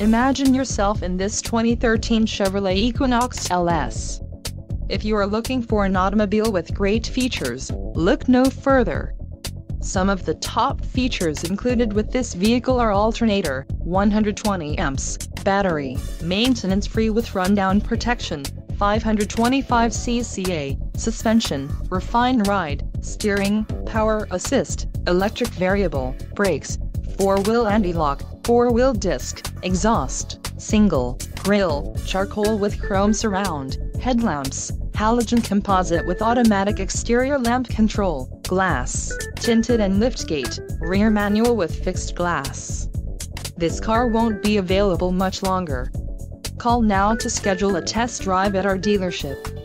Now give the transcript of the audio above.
Imagine yourself in this 2013 Chevrolet Equinox LS. If you are looking for an automobile with great features, look no further. Some of the top features included with this vehicle are alternator, 120 amps, battery, maintenance-free with rundown protection, 525 cca, suspension, refine ride, steering, power assist, electric variable, brakes, 4-wheel anti-lock, 4-wheel disc, exhaust, single, grille, charcoal with chrome surround, headlamps, halogen composite with automatic exterior lamp control, glass, tinted and liftgate, rear manual with fixed glass. This car won't be available much longer. Call now to schedule a test drive at our dealership.